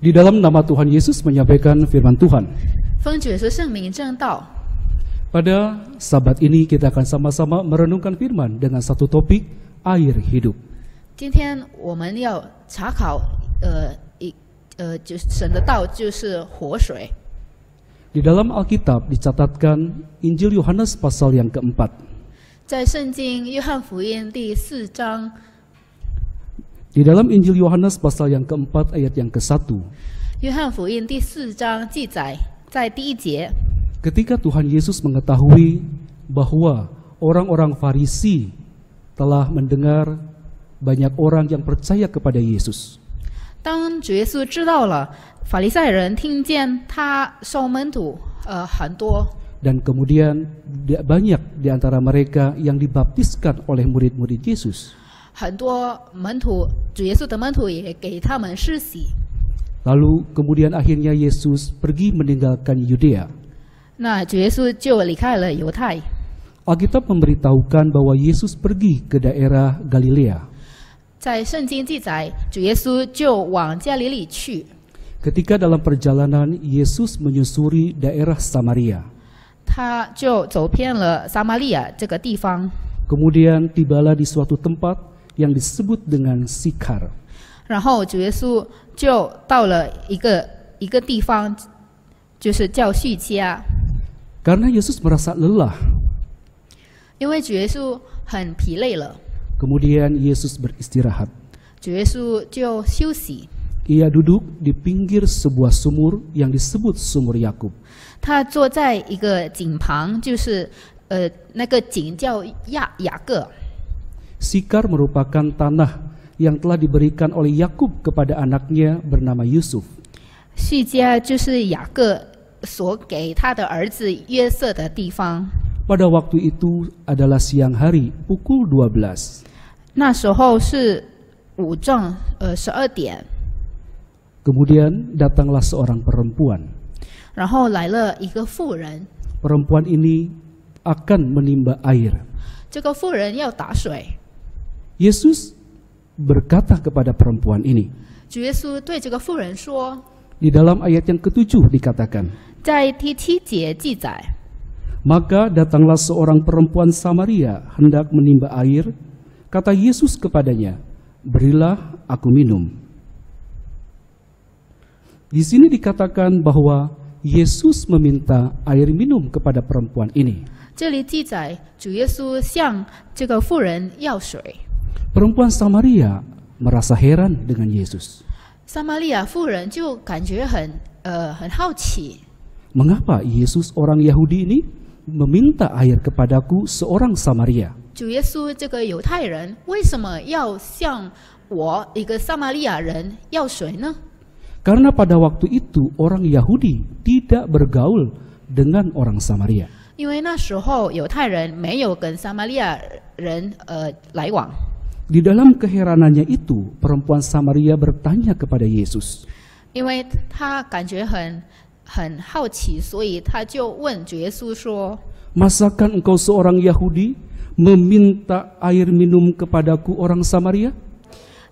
Di dalam nama Tuhan Yesus menyampaikan firman Tuhan. 奉主耶稣圣名正道。 Pada sabat ini kita akan sama-sama merenungkan firman dengan satu topik air hidup. 今天我们要查考，呃，一呃，就是神的道就是活水。 Di dalam Alkitab dicatatkan Injil Yohanes pasal yang keempat. 在圣经约翰福音第四章， Di dalam Injil Yohanes pasal yang keempat ayat yang ke satu. 约翰福音第四章记载，在第一节， Ketika Tuhan Yesus mengetahui bahwa orang-orang Farisi telah mendengar banyak orang yang percaya kepada Yesus, 当主耶稣知道了法利赛人听见他收门徒，呃，很多， dan kemudian di- banyak di antara mereka yang dibaptiskan oleh murid-murid Yesus. 很多门徒，主耶稣的门徒也给他们施洗。 Lalu kemudian akhirnya Yesus pergi meninggalkan Yudea. 那主耶稣就离开了犹太。 Alkitab memberitahukan bahwa Yesus pergi ke daerah Galilea. 在圣经记载，主耶稣就往加利利去。 Ketika dalam perjalanan Yesus menyusuri daerah Samaria. 他就走偏了撒玛利亚这个地方， Kemudian tibalah di suatu tempat yang disebut dengan Sikar. 然后主耶稣就到了一个一个地方，就是叫叙加， Karena Yesus merasa lelah, 因为主耶稣很疲累了， kemudian Yesus beristirahat. 主耶稣就休息。 Ia duduk di pinggir sebuah sumur yang disebut sumur Yakub. 他坐在一个井旁，就是呃那个井叫亚雅各。 Sikar merupakan tanah yang telah diberikan oleh Yakub kepada anaknya bernama Yusuf. 叙加就是雅各所给他的儿子约瑟的地方。 Pada waktu itu adalah siang hari, pukul 12. 那时候是午正，呃，十二点， Kemudian datanglah seorang perempuan. 然后来了一个妇人， Perempuan ini akan menimba air. 这个妇人要打水。 Yesus berkata kepada perempuan ini. 主耶稣对这个妇人说， Di dalam ayat yang ketujuh dikatakan, 在第七节记载， Maka datanglah seorang perempuan Samaria hendak menimba air. Kata Yesus kepadanya, Berilah aku minum. Di sini dikatakan bahwa Yesus meminta air minum kepada perempuan ini. 这里记载主耶稣向这个妇人要水。 Perempuan Samaria merasa heran dengan Yesus. 撒玛利亚妇人就感觉很呃很好奇， Mengapa Yesus orang Yahudi ini meminta air kepadaku seorang Samaria? 主耶稣这个犹太人为什么要向我一个撒玛利亚人要水呢？ Karena pada waktu itu orang Yahudi tidak bergaul dengan orang Samaria. 因为那时候犹太人没有跟撒玛利亚人呃来往， Di dalam keheranannya itu, perempuan Samaria bertanya kepada Yesus, 因为他感觉很很好奇，所以他就问主耶稣说 Masakan engkau seorang Yahudi meminta air minum kepadaku orang Samaria?：“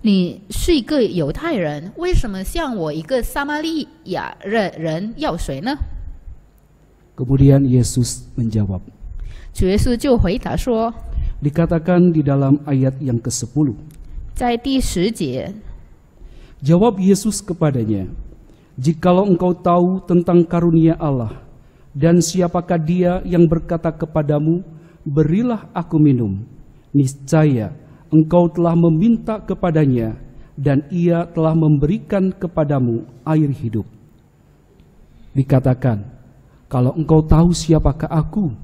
你是一个犹太人，为什么向我一个撒玛利亚人人要水呢 Kemudian Yesus menjawab. 主耶稣就回答说， dikatakan di dalam ayat yang ke-10. Jawab Yesus kepadanya, "Jikalau engkau tahu tentang karunia Allah dan siapakah Dia yang berkata kepadamu, berilah aku minum, niscaya engkau telah meminta kepadanya dan Ia telah memberikan kepadamu air hidup." Dikatakan, "Kalau engkau tahu siapakah aku?"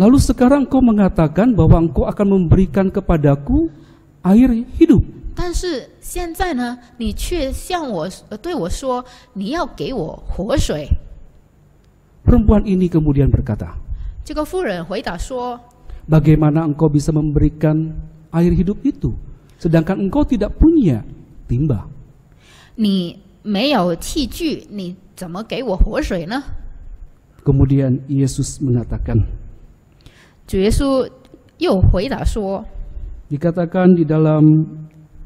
Lalu sekarang engkau mengatakan bahwa engkau akan memberikan kepadaku air hidup. 但是现在呢，你却向我呃对我说，你要给我活水。 Perempuan ini kemudian berkata, 这个妇人回答说 Bagaimana engkau bisa memberikan air hidup itu, sedangkan engkau tidak punya timba?：“ 你没有器具，你怎么给我活水呢 Kemudian Yesus mengatakan,？” 主耶稣又回答说 dikatakan di dalam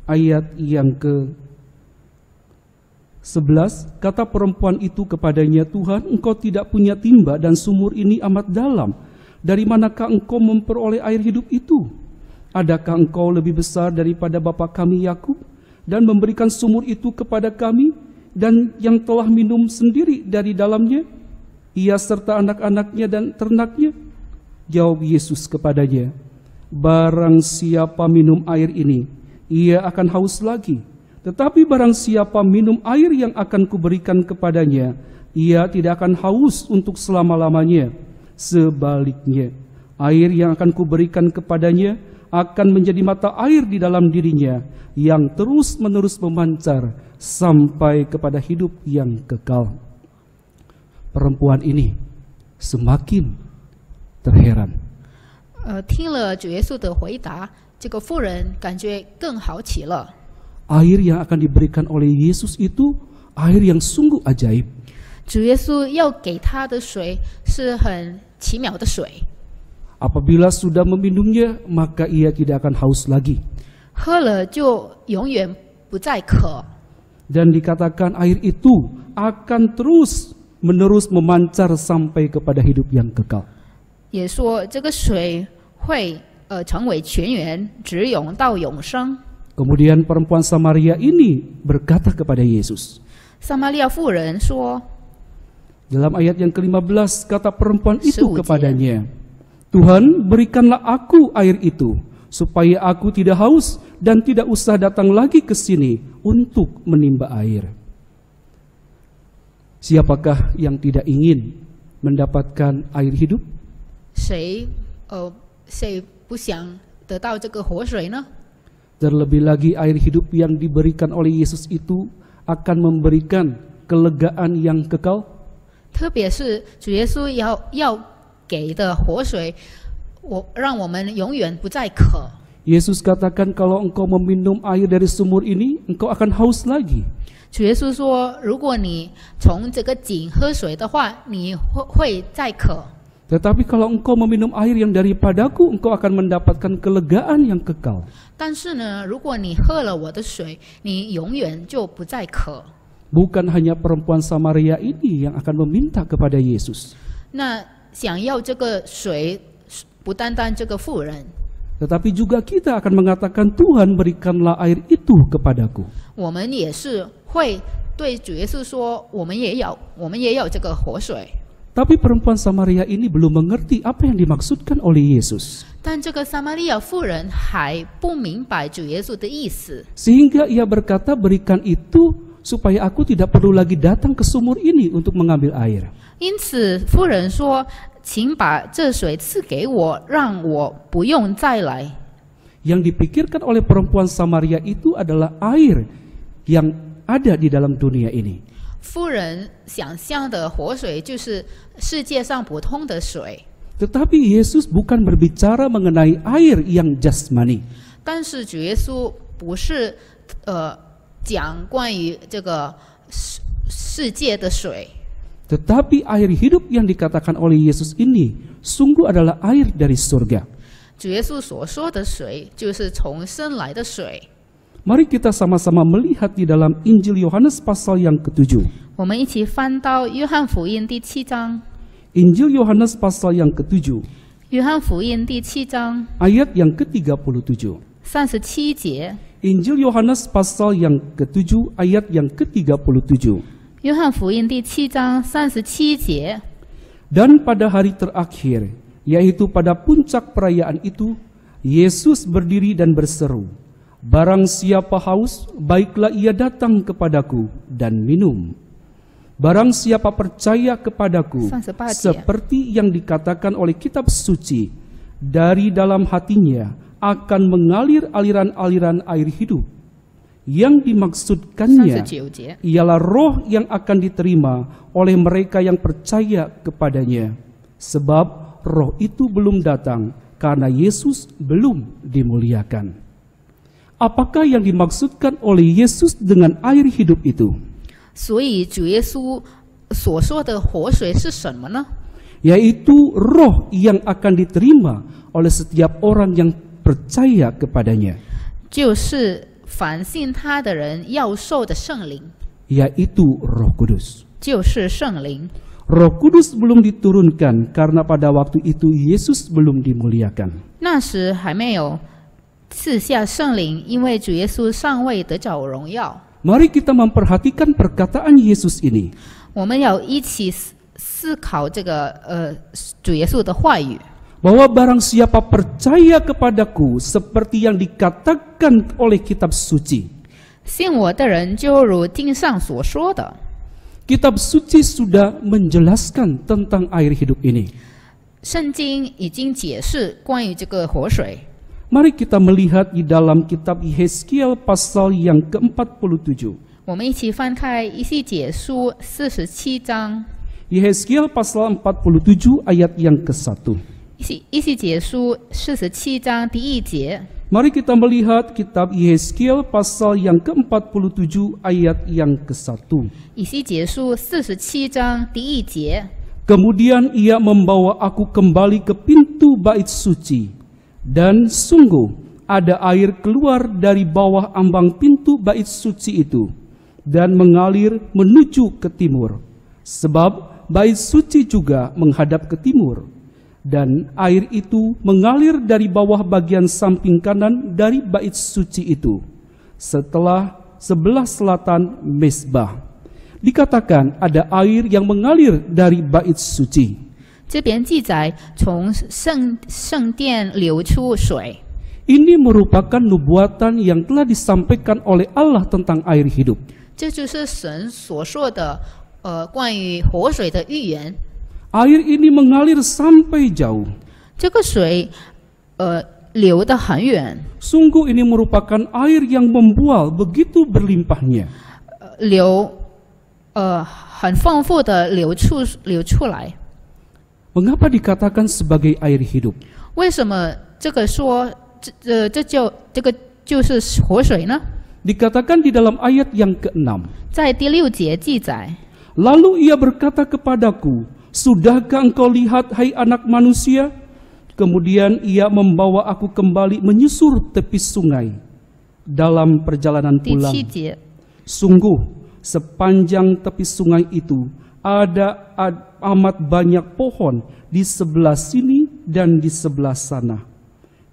ayat yang ke 11, kata perempuan itu kepadanya, Tuhan, engkau tidak punya timba dan sumur ini amat dalam. Dari manakah engkau memperoleh air hidup itu? Adakah engkau lebih besar daripada bapa kami Yakub dan memberikan sumur itu kepada kami dan yang telah minum sendiri dari dalamnya? Ia serta anak-anaknya dan ternaknya? Jawab Yesus kepadanya, Barang siapa minum air ini, ia akan haus lagi. Tetapi barang siapa minum air yang akan kuberikan kepadanya, ia tidak akan haus untuk selama-lamanya. Sebaliknya, air yang akan kuberikan kepadanya akan menjadi mata air di dalam dirinya yang terus-menerus memancar sampai kepada hidup yang kekal. Perempuan ini semakin terheran. 呃，听了主耶稣的回答，这个妇人感觉更好奇了。 Air yang akan diberikan oleh Yesus itu air yang sungguh ajaib. 主耶稣要给他的水是很奇妙的水， Apabila sudah meminumnya, maka ia tidak akan haus lagi. 喝了就永远不再渴。 Dan dikatakan air itu akan terus menerus memancar sampai kepada hidup yang kekal. 也说这个水会呃成为泉源，直涌到永生。 Kemudian perempuan Samaria ini berkata kepada Yesus. 撒玛利亚妇人说 Dalam ayat yang ke-15 kata perempuan itu Seujian. kepadanya, Tuhan berikanlah aku air itu, supaya aku tidak haus dan tidak usah datang lagi ke sini untuk menimba air. Siapakah yang tidak ingin mendapatkan air hidup?：“ 谁呃谁不想得到这个活水呢？ Terlebih lagi air hidup yang diberikan oleh Yesus itu akan memberikan kelegaan yang kekal. 特别是主耶稣要要给的活水，我让我们永远不再渴。 Yesus katakan kalau engkau meminum air dari sumur ini, engkau akan haus lagi. 主耶稣说：“如果你从这个井喝水的话，你会会再渴； Tetapi kalau engkau meminum air yang daripadaku, engkau akan mendapatkan kelegaan yang kekal. 但是呢，如果你喝了我的水，你永远就不再渴。 Bukan hanya perempuan Samaria ini yang akan meminta kepada Yesus, 那想要这个水，不单单这个妇人， tetapi juga kita akan mengatakan, "Tuhan, berikanlah air itu kepadaku." 我们也是会对主耶稣说：我们也要，我们也要这个活水。 Tapi perempuan Samaria ini belum mengerti apa yang dimaksudkan oleh Yesus, 但这个撒玛利亚妇人还不明白主耶稣的意思， sehingga ia berkata, "Berikan itu supaya aku tidak perlu lagi datang ke sumur ini untuk mengambil air." 因此妇人说：“请把这水赐给我，让我不用再来。” Yang dipikirkan oleh perempuan Samaria itu adalah air yang ada di dalam dunia ini. 妇人想象的活水就是世界上普通的水，Tetapi Yesus bukan berbicara mengenai air yang jasmani, 但是主耶稣不是呃讲关于这个世世界的水，tetapi air hidup yang dikatakan oleh Yesus ini sungguh adalah air dari surga. 主耶稣所说的水就是从生来的水。Mari kita sama-sama melihat di dalam Injil Yohanes pasal yang ketujuh. Injil Yohanes pasal yang ketujuh. Ayat yang ke-37. Injil Yohanes pasal yang ketujuh ayat yang ke-37. Dan pada hari terakhir, yaitu pada puncak perayaan itu, Yesus berdiri dan berseru, Barang siapa haus, baiklah ia datang kepadaku dan minum. Barang siapa percaya kepadaku, seperti yang dikatakan oleh kitab suci, dari dalam hatinya akan mengalir aliran-aliran air hidup. Yang dimaksudkannya ialah roh yang akan diterima oleh mereka yang percaya kepadanya. Sebab roh itu belum datang karena Yesus belum dimuliakan Apakah yang dimaksudkan oleh Yesus dengan air hidup itu? 所以主耶稣所说的活水是什么呢？ Yaitu roh yang akan diterima oleh setiap orang yang percaya kepadanya. 就是凡信他的人要受的圣灵， Yaitu roh kudus. 就是圣灵。 Roh kudus belum diturunkan karena pada waktu itu Yesus belum dimuliakan. 那时还没有 赐下圣灵，因为主耶稣尚未得着荣耀。 Mari kita memperhatikan perkataan Yesus ini. 我们要一起思思考这个呃主耶稣的话语。 Bahwa barang siapa percaya kepadaku seperti yang dikatakan oleh kitab suci. 信我的人就如经上所说的， Kitab suci sudah menjelaskan tentang air hidup ini. 圣经已经解释关于这个活水。 Mari kita melihat di dalam kitab Yeskiel pasal yang ke-47. 我们一起翻开以西结书四十七章， Yeskiel pasal 47 ayat yang ke-1. 以西以西结书四十七章第一节。 Mari kita melihat kitab Yeskiel pasal yang ke-47 ayat yang ke-1. 以西结书四十七章第一节， Kemudian ia membawa aku kembali ke pintu bait suci. dan sungguh ada air keluar dari bawah ambang pintu bait suci itu dan mengalir menuju ke timur. Sebab bait suci juga menghadap ke timur. Dan air itu mengalir dari bawah bagian samping kanan dari bait suci itu. Setelah sebelah selatan mesbah. Dikatakan ada air yang mengalir dari bait suci. 这边记载从圣圣殿流出水，Ini merupakan nubuatan yang telah disampaikan oleh Allah tentang air hidup. 这就是神所说的呃关于活水的预言。Air ini mengalir sampai jauh. 这个水呃流得很远，Sungguh ini merupakan air yang membual begitu berlimpahnya. 呃流呃很丰富的流出流出来。Mengapa dikatakan sebagai air hidup? 为什么这个说这这这就这个就是活水呢？ Dikatakan di dalam ayat yang ke-6. 在第六节记载， Lalu ia berkata kepadaku, Sudahkah engkau lihat hai anak manusia? Kemudian ia membawa aku kembali menyusur tepi sungai. Dalam perjalanan 第 pulang, 七节， sungguh sepanjang tepi sungai itu ada amat banyak pohon di sebelah sini dan di sebelah sana.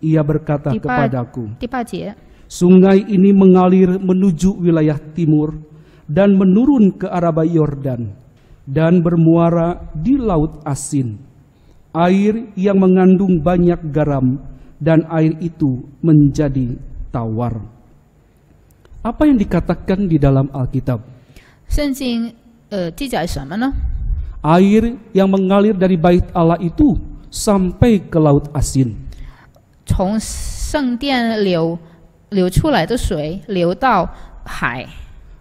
Ia berkata tipa, kepadaku, tipa ya. sungai ini mengalir menuju wilayah timur dan menurun ke arah Yordan dan bermuara di Laut Asin. Air yang mengandung banyak garam dan air itu menjadi tawar. Apa yang dikatakan di dalam Alkitab? 圣经 呃记载什么呢？ Air yang mengalir dari bait Allah itu sampai ke Laut Asin. 从圣殿流流出来的水流到海，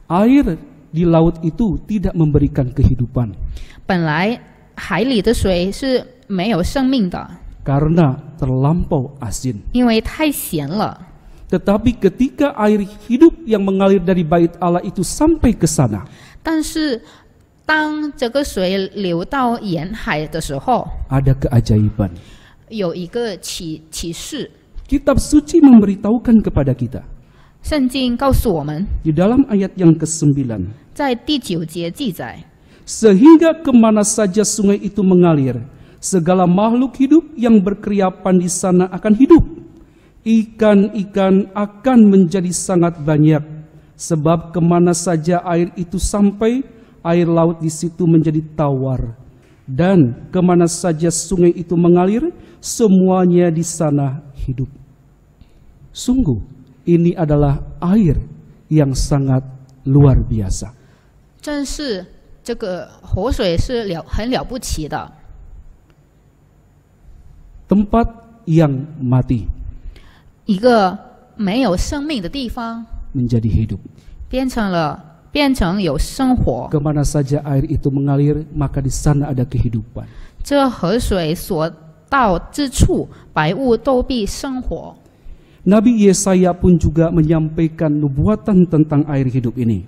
Air di laut itu tidak memberikan kehidupan 本来海里的水是没有生命的， karena terlampau asin. 因为太咸了。 Tetapi ketika air hidup yang mengalir dari bait Allah itu sampai ke sana, 但是 当这个水流到沿海的时候， ada keajaiban. 有一个启启示， Kitab suci memberitahukan kepada kita 圣经告诉我们， di dalam ayat yang ke-9, 在第九节记载， sehingga kemana saja sungai itu mengalir, segala makhluk hidup yang berkeriapan di sana akan hidup. Ikan-ikan akan menjadi sangat banyak, sebab kemana saja air itu sampai, air laut di situ menjadi tawar. Dan kemana saja sungai itu mengalir, semuanya di sana hidup. Sungguh, ini adalah air yang sangat luar biasa. 正是这个活水是了很了不起的， Tempat yang mati. 一个没有生命的地方， menjadi hidup. 变成了 变成有生活。 Kemana saja air itu mengalir, maka di sana ada kehidupan. 这河水所到之处，百物都必生活。 Nabi Yesaya pun juga menyampaikan nubuatan tentang air hidup ini.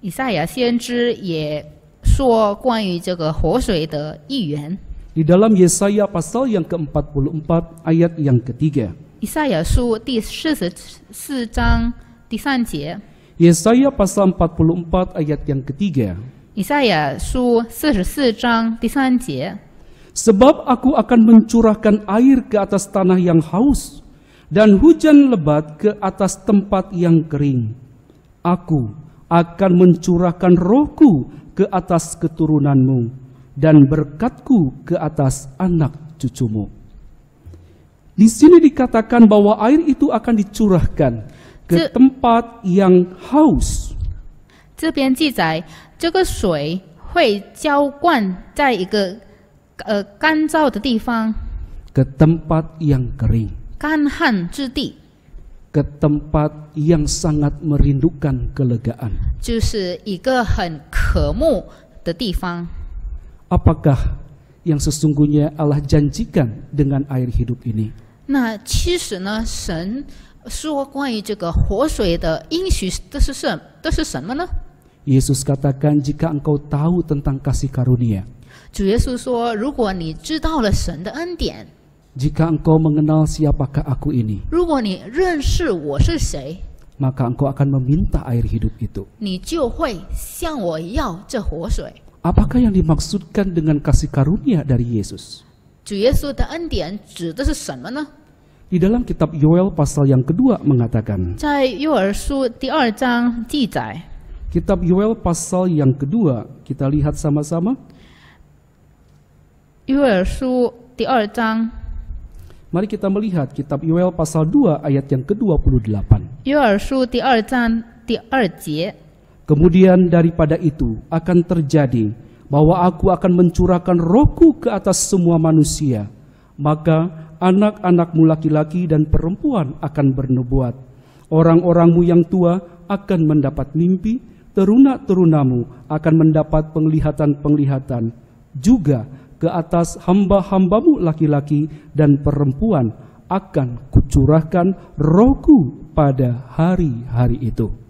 以赛亚先知也说关于这个活水的预言。 Di dalam Yesaya pasal yang ke-44 ayat yang ketiga. 以赛亚书第四十四章第三节， Yesaya pasal 44 ayat yang ketiga. Yesaya Sebab aku akan mencurahkan air ke atas tanah yang haus dan hujan lebat ke atas tempat yang kering. Aku akan mencurahkan rohku ke atas keturunanmu dan berkatku ke atas anak cucumu. Di sini dikatakan bahwa air itu akan dicurahkan ke Ce- tempat yang haus. 这边记载这个水会浇灌在一个呃干燥的地方， ke tempat yang kering, 干旱之地， ke tempat yang sangat merindukan kelegaan. 就是一个很渴慕的地方。 Apakah yang sesungguhnya Allah janjikan dengan air hidup ini? 那其实呢，神 说关于这个活水的应许，这是什这是什么呢？ Yesus katakan jika engkau tahu tentang kasih karunia, 主耶稣说，如果你知道了神的恩典， jika engkau mengenal siapakah aku ini, 如果你认识我是谁， maka engkau akan meminta air hidup itu. 你就会向我要这活水。 Apakah yang dimaksudkan dengan kasih karunia dari Yesus? 主耶稣的恩典指的是什么呢？ Di dalam kitab Yoel pasal yang kedua mengatakan. Kitab Yoel pasal yang kedua kita lihat sama-sama. Mari kita melihat kitab Yoel pasal 2 ayat yang ke-28. Kemudian daripada itu akan terjadi bahwa aku akan mencurahkan rohku ke atas semua manusia. Maka anak-anakmu laki-laki dan perempuan akan bernubuat. Orang-orangmu yang tua akan mendapat mimpi, teruna-terunamu akan mendapat penglihatan-penglihatan. Juga ke atas hamba-hambamu laki-laki dan perempuan akan kucurahkan rohku pada hari-hari itu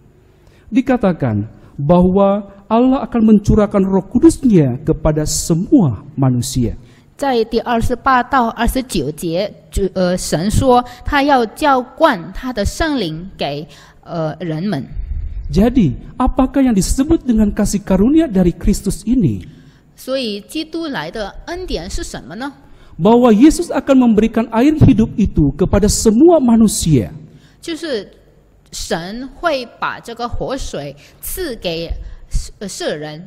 dikatakan bahwa Allah akan mencurahkan roh kudusnya kepada semua manusia. 在第二十八到二十九节，主呃神说他要浇灌他的圣灵给呃人们。 Jadi, apakah yang disebut dengan kasih karunia dari Kristus ini? 所以基督来的恩典是什么呢？ Bahwa Yesus akan memberikan air hidup itu kepada semua manusia. 就是神会把这个活水赐给呃世人，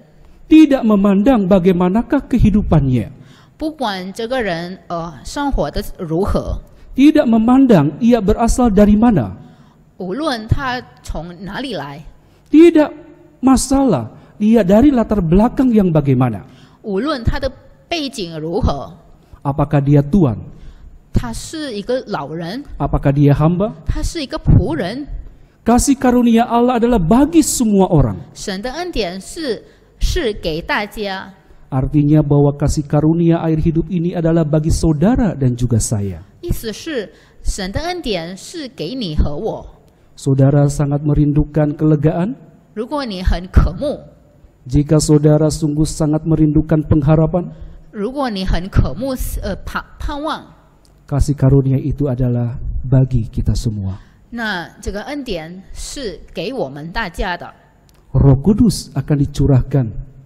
Tidak memandang bagaimanakah kehidupannya. 不管这个人呃生活的如何， Tidak memandang ia berasal dari mana. 无论他从哪里来， Tidak masalah dia dari latar belakang yang bagaimana. 无论他的背景如何， Apakah dia tuan? 他是一个老人， Apakah dia hamba? 他是一个仆人。 Kasih karunia Allah adalah bagi semua orang. 神的恩典是是给大家， Artinya bahwa kasih karunia air hidup ini adalah bagi saudara dan juga saya. 意思是神的恩典是给你和我。 Saudara sangat merindukan kelegaan. 如果你很渴慕， Jika saudara sungguh sangat merindukan pengharapan, 如果你很渴慕呃盼盼望， kasih karunia itu adalah bagi kita semua. 那这个恩典是给我们大家的。 Roh Kudus akan dicurahkan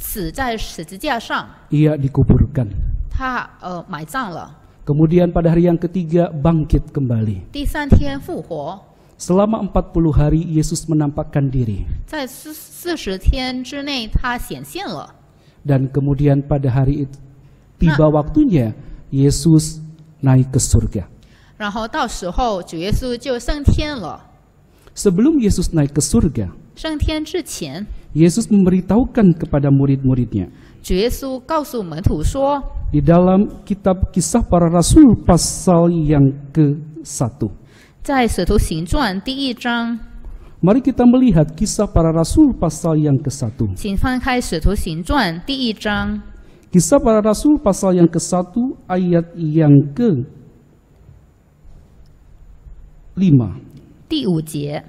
死死在十字架上， ia dikuburkan. 他呃埋葬了， Kemudian pada hari yang ketiga bangkit kembali. 第三天复活， Selama 40 hari Yesus menampakkan diri 在四四十天之内，他显现了。 dan kemudian pada hari itu tiba waktunya Yesus naik ke surga. 然后到时候主耶稣就升天了。 Sebelum Yesus naik ke surga, 升天之前， Yesus memberitahukan kepada murid-muridnya 主耶稣告诉门徒说， di dalam kitab Kisah Para Rasul pasal yang ke-1. 在使徒行传第一章， Mari kita melihat Kisah Para Rasul pasal yang ke-1. 请翻开使徒行传第一章 Kisah Para Rasul pasal yang ke-1 ayat yang ke 5. 第五节。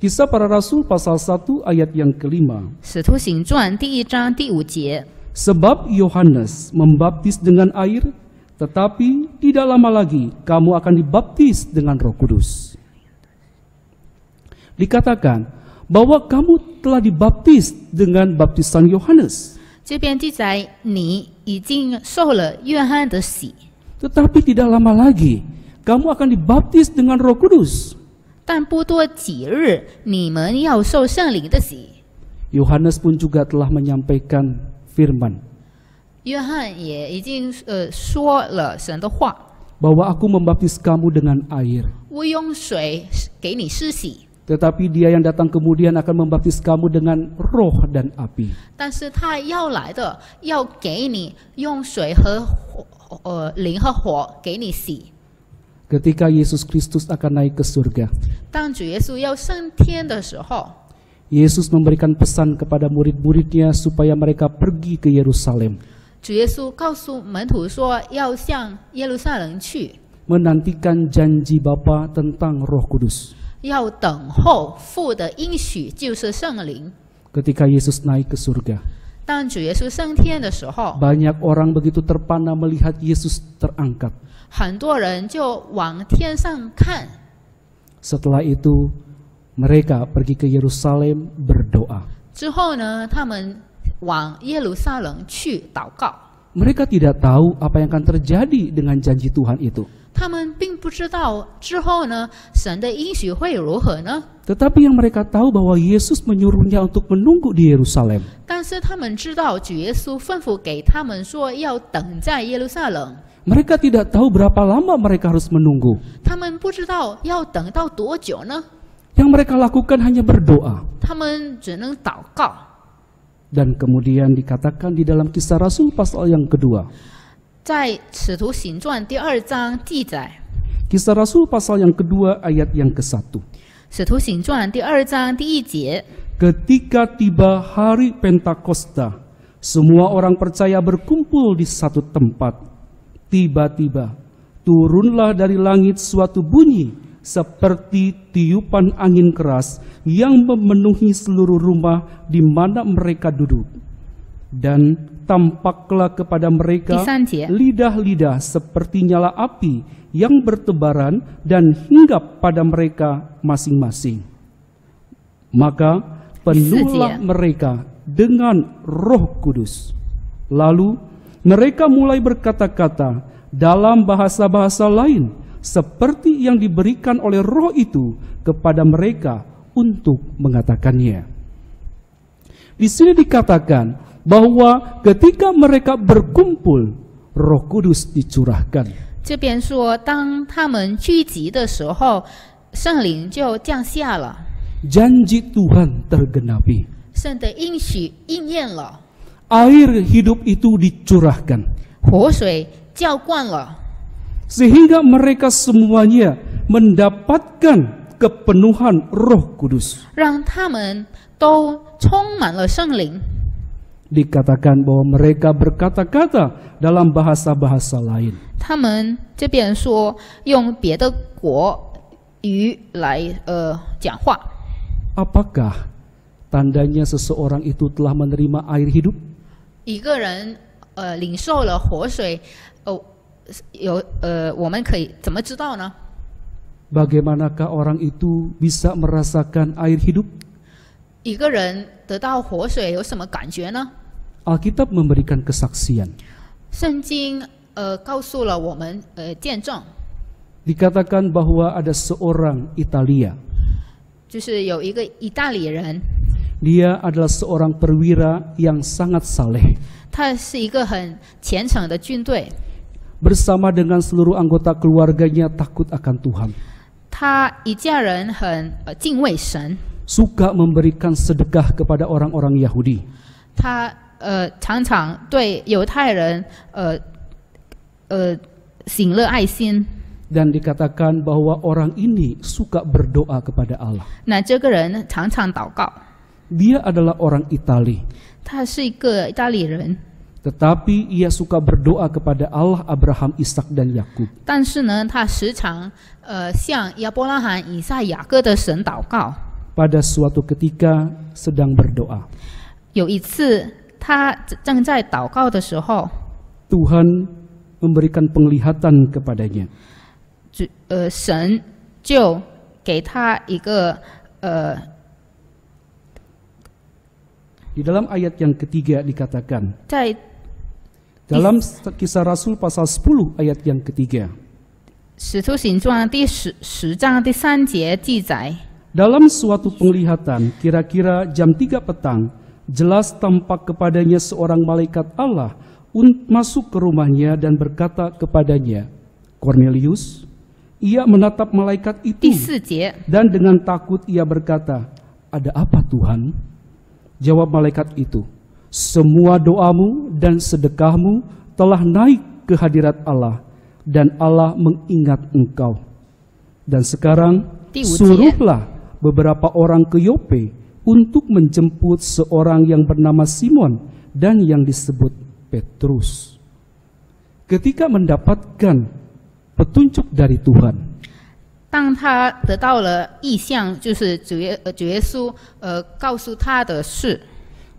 Kisah Para Rasul pasal 1 ayat yang kelima. 使徒行传第一章第五节， Sebab Yohanes membaptis dengan air, tetapi tidak lama lagi kamu akan dibaptis dengan Roh Kudus. Dikatakan bahwa kamu telah dibaptis dengan baptisan Yohanes, 这边记载你已经受了约翰的洗， tetapi tidak lama lagi kamu akan dibaptis dengan Roh Kudus. 但不多几日，你们要受圣灵的洗。Yohanes pun juga telah menyampaikan firman 约翰也已经呃说了神的话，bahwa aku membaptis kamu dengan air, 我用水给你施洗，tetapi Dia yang datang kemudian akan membaptis kamu dengan roh dan api. 但是他要来的要给你用水和火呃灵和火给你洗。Ketika Yesus Kristus akan naik ke surga, 当主耶稣要升天的时候， Yesus memberikan pesan kepada murid-muridnya supaya mereka pergi ke Yerusalem, 主耶稣告诉门徒说要向耶路撒冷去， menantikan janji Bapa tentang Roh Kudus. 要等候父的应许，就是圣灵。 Ketika Yesus naik ke surga, 当主耶稣升天的时候， banyak orang begitu terpana melihat Yesus terangkat. 很多人就往天上看。Setelah itu, mereka pergi ke Yerusalem berdoa. 之后呢，他们往耶路撒冷去祷告。Mereka tidak tahu apa yang akan terjadi dengan janji Tuhan itu. 他们并不知道之后呢，神的应许会如何呢？ Tetapi yang mereka tahu bahwa Yesus menyuruhnya untuk menunggu di Yerusalem. 但是他们知道主耶稣吩咐给他们说要等在耶路撒冷， Mereka tidak tahu berapa lama mereka harus menunggu. 他们不知道要等到多久呢？ Yang mereka lakukan hanya berdoa. 他们只能祷告。 Dan kemudian dikatakan di dalam kisah Rasul pasal yang kedua. 在使徒行传第二章记载， Kisah Rasul pasal yang kedua ayat yang ke satu. 使徒行传第二章第一节， Ketika tiba hari Pentakosta, semua orang percaya berkumpul di satu tempat. Tiba-tiba turunlah dari langit suatu bunyi seperti tiupan angin keras yang memenuhi seluruh rumah di mana mereka duduk. Dan tampaklah kepada mereka lidah-lidah seperti nyala api yang bertebaran dan hinggap pada mereka masing-masing. Maka penuhlah mereka dengan roh kudus. Lalu mereka mulai berkata-kata dalam bahasa-bahasa lain seperti yang diberikan oleh Roh itu kepada mereka untuk mengatakannya. Di sini dikatakan bahwa ketika mereka berkumpul, Roh Kudus dicurahkan. 这边说，当他们聚集的时候，圣灵就降下了， Janji Tuhan tergenapi. 神的应许应验了， Air hidup itu dicurahkan 活水浇灌了， sehingga mereka semuanya mendapatkan kepenuhan Roh Kudus. 让他们都充满了圣灵。 Dikatakan bahwa mereka berkata-kata dalam bahasa-bahasa lain. 他们这边说用别的国语来呃讲话， Apakah tandanya seseorang itu telah menerima air hidup? 一个人呃领受了活水，呃 有呃我们可以怎么知道呢？ Bagaimanakah orang itu bisa merasakan air hidup? 一个人得到活水有什么感觉呢？ Alkitab memberikan kesaksian 圣经呃告诉了我们呃见证， Dikatakan bahwa ada seorang Italia. 就是有一个意大利人， Dia adalah seorang perwira yang sangat saleh. 他是一个很虔诚的军队， Bersama dengan seluruh anggota keluarganya takut akan Tuhan. 他一家人很呃敬畏神， Suka memberikan sedekah kepada orang-orang Yahudi. 他呃常常对犹太人呃呃喜乐爱心。 Dan dikatakan bahwa orang ini suka berdoa kepada Allah. 那这个人常常祷告， Dia adalah orang Itali. 他是一个意大利人， Tetapi ia suka berdoa kepada Allah Abraham, Ishak dan Yakub. 但是呢，他时常呃向亚伯拉罕、以撒、雅各的神祷告。 Pada suatu ketika sedang berdoa, 有一次，他正在祷告的时候， Tuhan memberikan penglihatan kepadanya. 主呃神就给他一个呃 Di dalam ayat yang ketiga dikatakan, 在 dalam kisah Rasul pasal 10 ayat yang ketiga, 使徒行传第十十章第三节记载， dalam suatu penglihatan kira-kira jam 3 petang, jelas tampak kepadanya seorang malaikat Allah un- masuk ke rumahnya dan berkata kepadanya, Cornelius, ia menatap malaikat 第 itu 四节， dan dengan takut ia berkata, ada apa Tuhan? Jawab malaikat itu, semua doamu dan sedekahmu telah naik ke hadirat Allah dan Allah mengingat engkau. Dan sekarang 第五节， suruhlah beberapa orang ke Yope untuk menjemput seorang yang bernama Simon dan yang disebut Petrus. Ketika mendapatkan petunjuk dari Tuhan, 当他得到了意象，就是主耶呃主耶稣呃告诉他的事，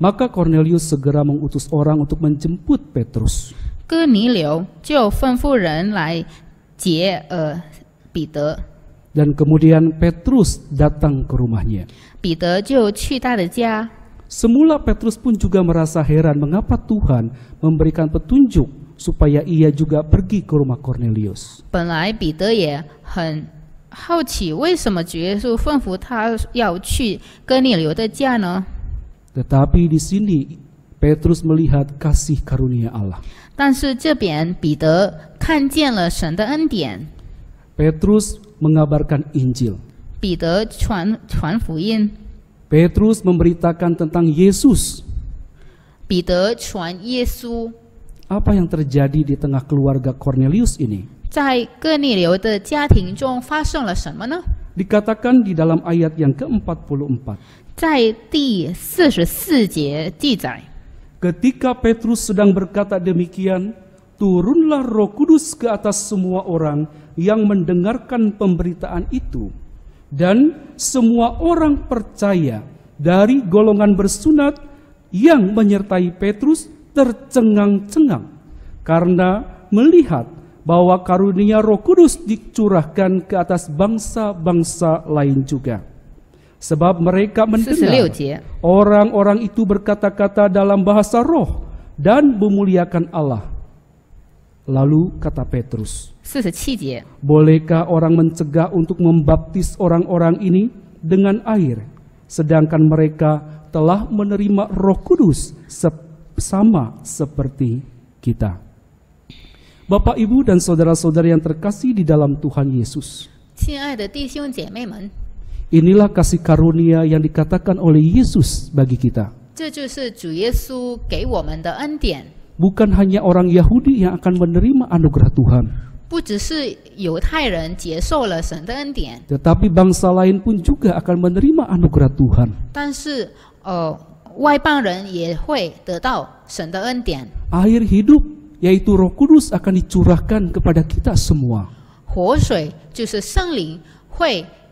Maka Cornelius segera mengutus orang untuk menjemput Petrus. 哥尼流就吩咐人来接呃彼得， Dan kemudian Petrus datang ke rumahnya. 彼得就去他的家。 Semula Petrus pun juga merasa heran mengapa Tuhan memberikan petunjuk supaya ia juga pergi ke rumah Cornelius. 本来彼得也很好奇，为什么主耶稣吩咐他要去哥尼流的家呢？ Tetapi di sini Petrus melihat kasih karunia Allah. 但是这边彼得看见了神的恩典， Petrus mengabarkan Injil. 彼得传传福音， Petrus memberitakan tentang Yesus. 彼得传耶稣。 Apa yang terjadi di tengah keluarga Cornelius ini? 在哥尼流的家庭中发生了什么呢？ Dikatakan di dalam ayat yang ke-44. 在第四十四节记载， Ketika Petrus sedang berkata demikian, turunlah Roh Kudus ke atas semua orang yang mendengarkan pemberitaan itu, dan semua orang percaya dari golongan bersunat yang menyertai Petrus tercengang-cengang karena melihat bahwa karunia Roh Kudus dicurahkan ke atas bangsa-bangsa lain juga. Sebab mereka 四十六 mendengar 节， Orang-orang itu berkata-kata dalam bahasa roh dan memuliakan Allah. Lalu kata Petrus, 四十七节， bolehkah orang mencegah untuk membaptis orang-orang ini dengan air, sedangkan mereka telah menerima roh kudus se- sama seperti kita. Bapak, Ibu, dan saudara-saudara yang terkasih di dalam Tuhan Yesus. 亲爱的弟兄姐妹们， Inilah kasih karunia yang dikatakan oleh Yesus bagi kita. 这就是主耶稣给我们的恩典。 Bukan hanya orang Yahudi yang akan menerima anugerah Tuhan, 不只是犹太人接受了神的恩典， tetapi bangsa lain pun juga akan menerima anugerah Tuhan. 但是呃，外邦人也会得到神的恩典。 Air hidup, yaitu Roh Kudus, akan dicurahkan kepada kita semua. 活水就是圣灵会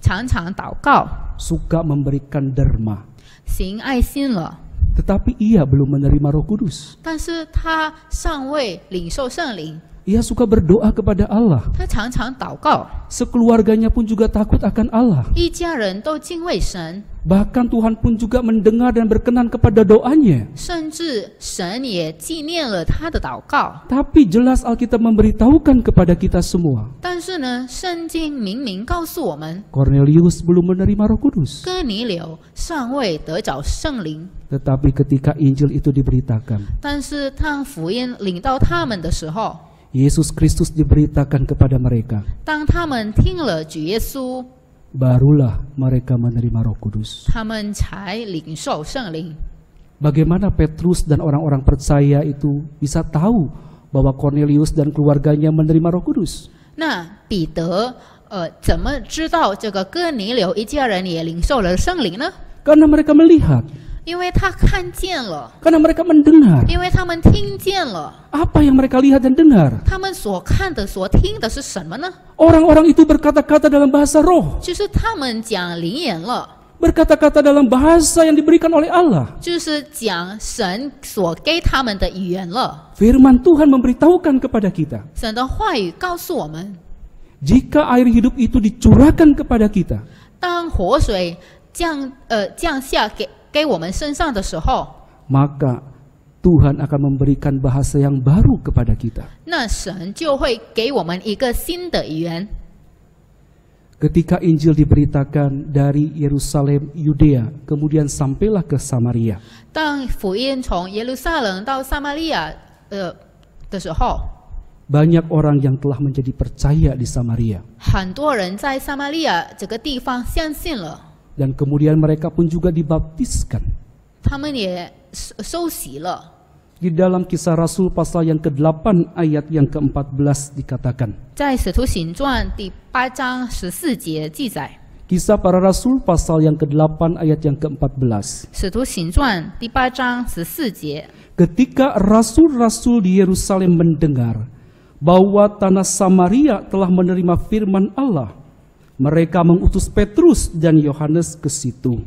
常常祷告，suka memberikan derma, 行爱心了，tetapi ia belum menerima Roh Kudus. 但是他尚未领受圣灵，Ia suka berdoa kepada Allah. 他常常祷告， Sekeluarganya pun juga takut akan Allah. 一家人都敬畏神， Bahkan Tuhan pun juga mendengar dan berkenan kepada doanya. 甚至神也纪念了他的祷告。 Tapi jelas Alkitab memberitahukan kepada kita semua, 但是呢，圣经明明告诉我们， Cornelius belum menerima Roh Kudus. 哥尼流尚未得着圣灵。 Tetapi ketika Injil itu diberitakan, 但是当福音领到他们的时候， Yesus Kristus diberitakan kepada mereka, 当他们听了主耶稣， barulah mereka menerima Roh Kudus. 他们才领受圣灵。 Bagaimana Petrus dan orang-orang percaya itu bisa tahu bahwa Cornelius dan keluarganya menerima Roh Kudus? 那彼得，呃，怎么知道这个哥尼流一家人也领受了圣灵呢？ Karena mereka melihat, 因为他看见了， karena mereka mendengar. 因为他们听见了。 Apa yang mereka lihat dan dengar? 他们所看的、所听的是什么呢？ Orang-orang itu berkata-kata dalam bahasa roh, 就是他们讲灵言了， berkata-kata dalam bahasa yang diberikan oleh Allah. 就是讲神所给他们的语言了。 Firman Tuhan memberitahukan kepada kita, 神的话语告诉我们， jika air hidup itu dicurahkan kepada kita, 当活水降呃降下给 给我们身上的时候， maka Tuhan akan memberikan bahasa yang baru kepada kita. 那神就会给我们一个新的语言。 Ketika Injil diberitakan dari Yerusalem, Yudea, kemudian sampailah ke Samaria. 当福音从耶路撒冷到撒玛利亚呃的时候， Banyak orang yang telah menjadi percaya di Samaria. 很多人在撒玛利亚这个地方相信了， dan kemudian mereka pun juga dibaptiskan. Di dalam kisah Rasul pasal yang ke-8 ayat yang ke-14 dikatakan. Kisah para Rasul pasal yang ke-8 ayat yang ke-14. Ketika rasul-rasul di Yerusalem mendengar bahwa tanah Samaria telah menerima firman Allah, mereka mengutus Petrus dan Yohanes ke situ.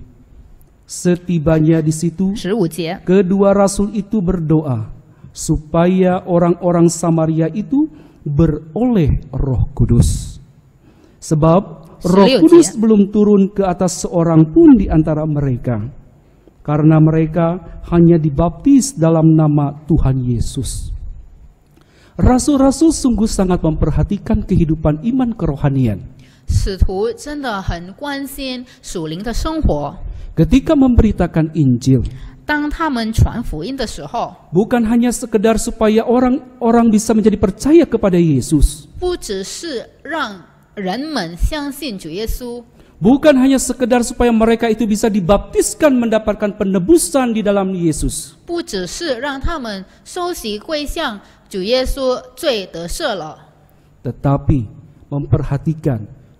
Setibanya di situ, ya. kedua rasul itu berdoa supaya orang-orang Samaria itu beroleh Roh Kudus. Sebab Roh Kudus ya. belum turun ke atas seorang pun di antara mereka karena mereka hanya dibaptis dalam nama Tuhan Yesus. Rasul-rasul sungguh sangat memperhatikan kehidupan iman kerohanian 使徒真的很关心属灵的生活。 Ketika memberitakan Injil, 当他们传福音的时候， bukan hanya sekedar supaya orang-orang bisa menjadi percaya kepada Yesus, 不只是让人们相信主耶稣， bukan hanya sekedar supaya mereka itu bisa dibaptiskan mendapatkan penebusan di dalam Yesus, 不只是让他们收洗归向主耶稣，罪得赦了， tetapi memperhatikan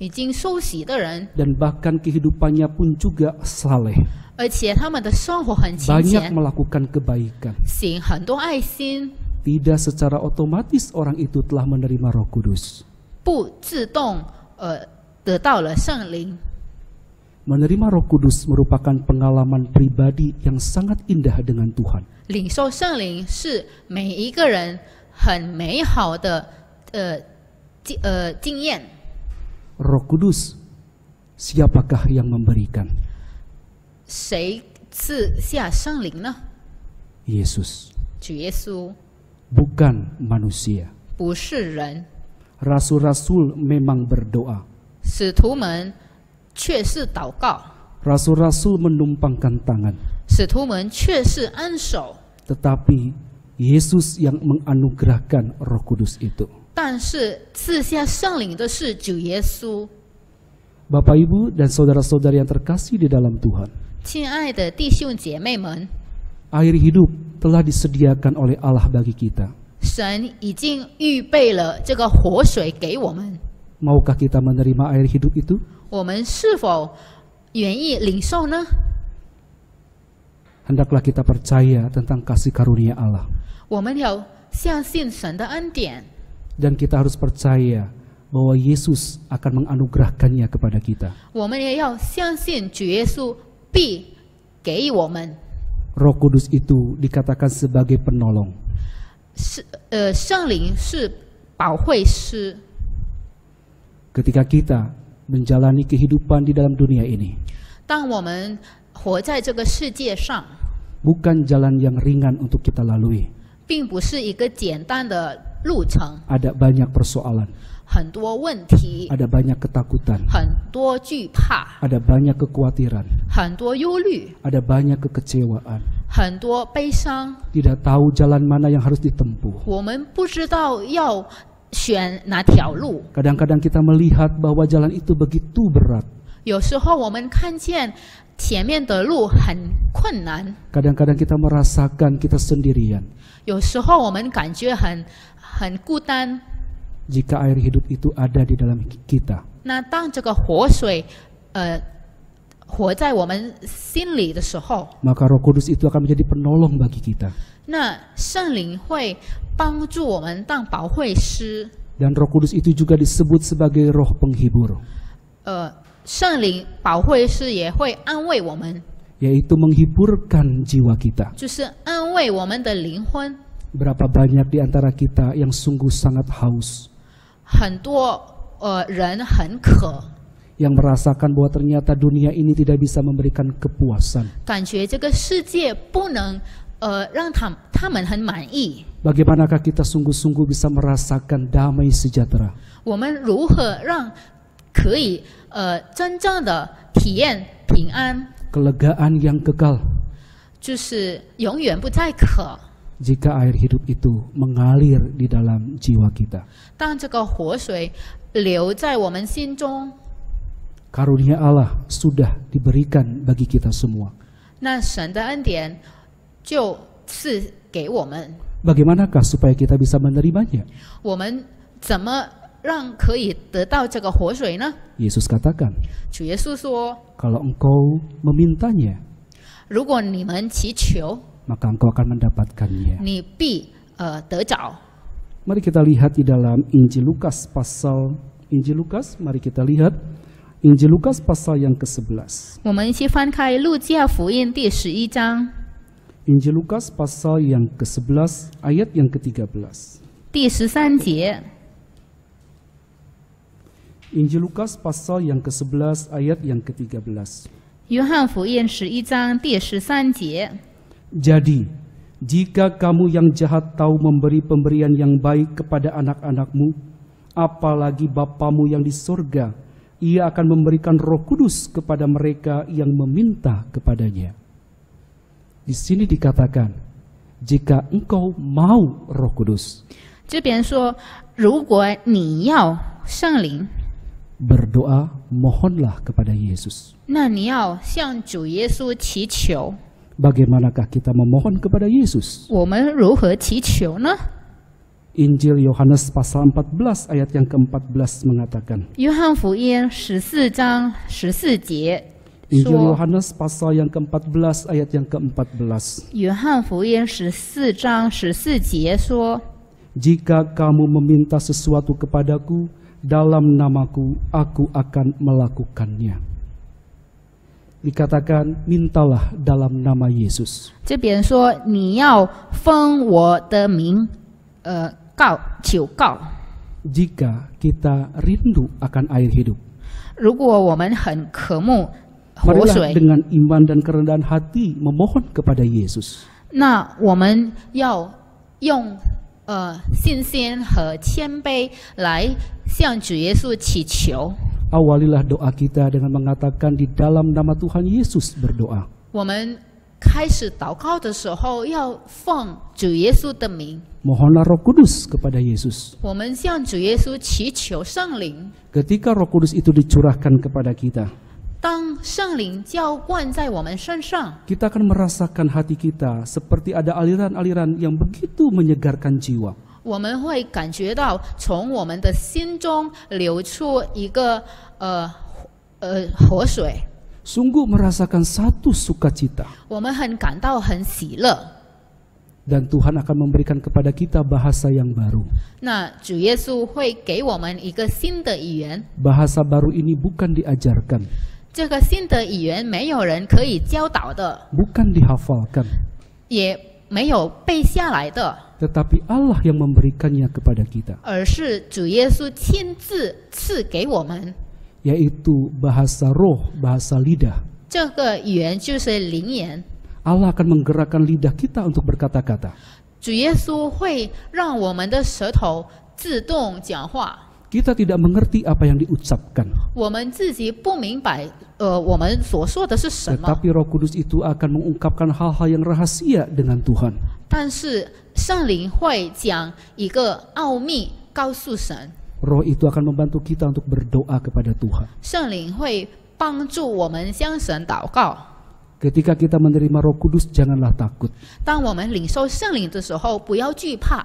已经受洗的人， dan bahkan kehidupannya pun juga saleh, 而且他们的生活很勤 banyak 俭， melakukan kebaikan. 行很多爱心， Tidak secara otomatis orang itu telah menerima Roh Kudus. 不自动呃得到了圣灵。 Menerima Roh Kudus merupakan pengalaman pribadi yang sangat indah dengan Tuhan. 领受圣灵是每一个人很美好的呃经呃经验。 Roh Kudus, siapakah yang memberikan? 谁赐下圣灵呢？ Yesus, 主耶稣， bukan manusia. 不是人。 Rasul-rasul memang berdoa. 使徒们却是祷告， Rasul-rasul menumpangkan tangan. 使徒们却是按手。 Tetapi Yesus yang menganugerahkan Roh Kudus itu. 但是赐下圣灵的是主耶稣。 Bapak Ibu dan saudara-saudari yang terkasih di dalam Tuhan, 亲爱的弟兄姐妹们， air hidup telah disediakan oleh Allah bagi kita. 神已经预备了这个活水给我们， Maukah kita menerima air hidup itu? 我们是否愿意领受呢？ Hendaklah kita percaya tentang kasih karunia Allah 我们要相信神的恩典， dan kita harus percaya bahwa Yesus akan menganugerahkannya kepada kita. 我们也要相信主耶稣必给予我们。 Roh Kudus itu dikatakan sebagai penolong. 是呃，圣灵是保惠师。 Ketika kita menjalani kehidupan di dalam dunia ini, 当我们活在这个世界上， bukan jalan yang ringan untuk kita lalui. 并不是一个简单的 路程， Ada banyak persoalan, 很多问题， ada banyak ketakutan, 很多惧怕， ada banyak kekhawatiran, 很多忧虑， ada banyak kekecewaan. 很多悲伤。 Tidak tahu jalan mana yang harus ditempuh. 我们不知道要选哪条路。 Kadang-kadang kita melihat bahwa jalan itu begitu berat. 有时候我们看见前面的路很困难， Kadang-kadang kita merasakan kita sendirian. 有时候我们感觉很很孤单。 Jika air hidup itu ada di dalam kita, 那当这个活水，呃，活在我们心里的时候， maka Roh Kudus itu akan menjadi penolong bagi kita. 那圣灵会帮助我们当保惠师。 Dan Roh Kudus itu juga disebut sebagai roh penghibur, 呃，圣灵保惠师也会安慰我们， yaitu menghiburkan jiwa kita. 就是安慰我们的灵魂。 Berapa banyak di antara kita yang sungguh sangat haus, 很多呃人很渴， yang merasakan bahwa ternyata dunia ini tidak bisa memberikan kepuasan. 感觉这个世界不能呃让他他们很满意。 Bagaimanakah kita sungguh-sungguh bisa merasakan damai sejahtera? 我们如何让可以呃真正的体验平安， Kelegaan yang kekal 就是永远不再渴。 jika air hidup itu mengalir di dalam jiwa kita. 当这个活水流在我们心中， Karunia Allah sudah diberikan bagi kita semua. 那神的恩典就赐给我们。 Bagaimanakah supaya kita bisa menerimanya? 我们怎么 让可以得到这个活水呢？Yesus katakan, 主耶稣说 kalau engkau memintanya, 如果你们祈求，maka engkau akan mendapatkannya. 你必呃得着。Mari kita lihat di dalam Injil Lukas pasal Injil Lukas, mari kita lihat Injil Lukas pasal yang ke-11. 我们一起翻开路加福音第十一章 Injil Lukas pasal yang ke-11 ayat yang ke-13. 第十三节。Injil Lukas pasal yang ke-11 ayat yang ke-13. 约翰福音十一章第十三节。 Jadi, jika kamu yang jahat tahu memberi pemberian yang baik kepada anak-anakmu, apalagi Bapamu yang di sorga, ia akan memberikan roh kudus kepada mereka yang meminta kepadanya. Di sini dikatakan, jika engkau mau roh kudus, 这边说，如果你要圣灵， berdoa mohonlah kepada Yesus. 那你要向主耶稣祈求。 Bagaimanakah kita memohon kepada Yesus? 我们如何祈求呢？ Injil Yohanes pasal 14 ayat yang ke-14 mengatakan, 约翰福音十四章十四节 Injil 说， Yohanes pasal yang ke-14 ayat yang ke-14. 约翰福音十四章十四节说， Jika kamu meminta sesuatu kepadaku dalam namaku, aku akan melakukannya. Dikatakan, mintalah dalam nama Yesus. 这边说你要封我的名，呃，告求告。 Jika kita rindu akan air hidup, 如果我们很渴慕活 marilah 水， dengan iman dan kerendahan hati memohon kepada Yesus. 那我们要用 呃信心和谦卑来向主耶稣祈求。 Awalilah doa kita dengan mengatakan di dalam nama Tuhan Yesus berdoa. 我们 开始祷告的时候，要奉主耶稣的名， Mohonlah Roh Kudus kepada Yesus. 我们向主耶稣祈求圣灵。 Ketika Roh Kudus itu dicurahkan kepada kita, 当圣灵浇灌在我们身上， kita akan merasakan hati kita seperti ada aliran-aliran yang begitu menyegarkan jiwa. 我们会感觉到从我们的心中流出一个呃呃活水， Sungguh merasakan satu sukacita 我们很感到很喜乐。 dan Tuhan akan memberikan kepada kita bahasa yang baru. 那主耶稣会给我们一个新的语言， Bahasa baru ini bukan diajarkan, 这个新的语言没有人可以教导的， bukan dihafalkan, 也没有背下来的， tetapi Allah yang memberikannya kepada kita, 而是主耶稣亲自赐给我们。 yaitu bahasa roh, bahasa lidah. 这个语言就是灵言。 Allah akan menggerakkan lidah kita untuk berkata-kata. 主耶稣会让我们的舌头自动讲话， Kita tidak mengerti apa yang diucapkan, 我们自己不明白，呃，我们所说的是什么， tetapi Roh Kudus itu akan mengungkapkan hal-hal yang rahasia dengan Tuhan. 但是圣灵会讲一个奥秘告诉神， Roh itu akan membantu kita untuk berdoa kepada Tuhan. 圣灵会帮助我们向神祷告。 Ketika kita menerima Roh Kudus, janganlah takut, 当我们领受圣灵的时候，不要惧怕，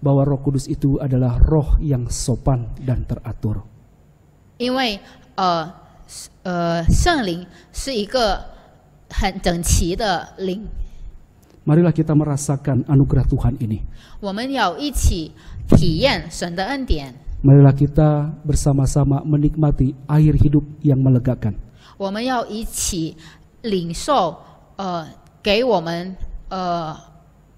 bahwa Roh Kudus itu adalah roh yang sopan dan teratur. 因为呃呃圣灵是一个很整齐的灵， Marilah kita merasakan anugerah Tuhan ini. 我们要一起体验神的恩典， Marilah kita bersama-sama menikmati air hidup yang melegakan. 我们要一起领受呃给我们呃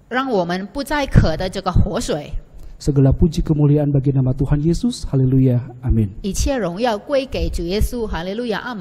让我们不再渴的这个活水。Segala puji kemuliaan bagi nama Tuhan Yesus. Haleluya. Amin. 一切荣耀归给主耶稣，哈利路亚，阿门。